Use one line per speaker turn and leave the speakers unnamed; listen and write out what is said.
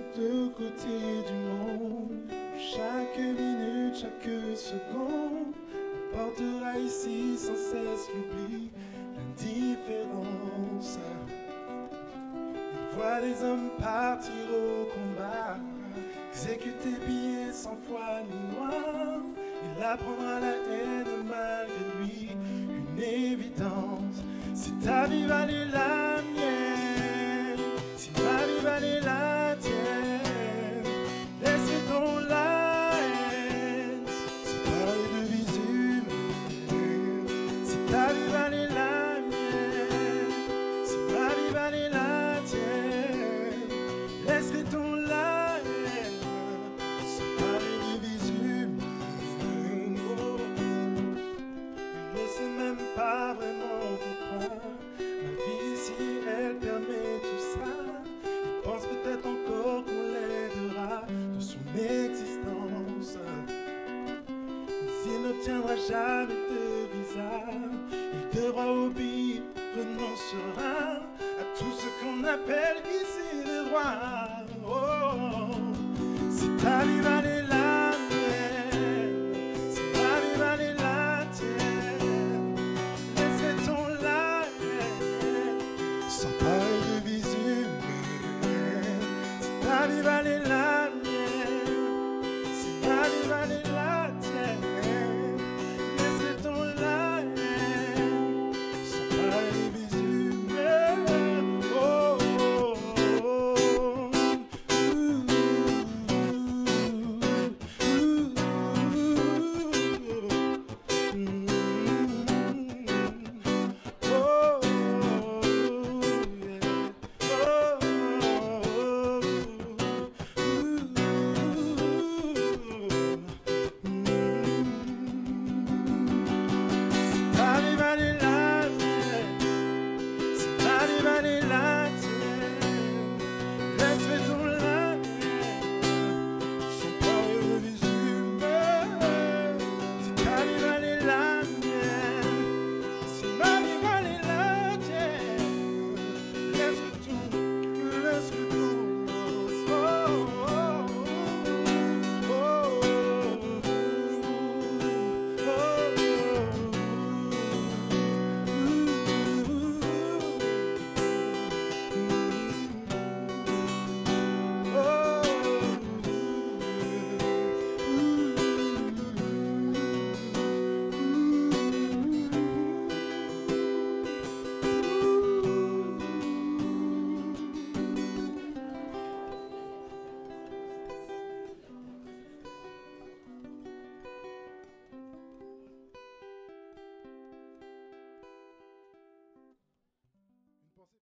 du monde. Chaque minute, chaque seconde apportera ici sans cesse l'oubli, l'indifférence. Il voit des hommes partir au combat, exécuter billets sans foi ni loi. Il apprendra la haine malgré lui, une évidence. Si ta vie valait la ma vie ici elle permet tout ça. Il pense peut-être encore qu'on l'aidera de son existence. Mais il n'obtiendra jamais de visa. Il devra obéir, renoncera à tout ce qu'on appelle ici le droit. Oh. Happy Valentine's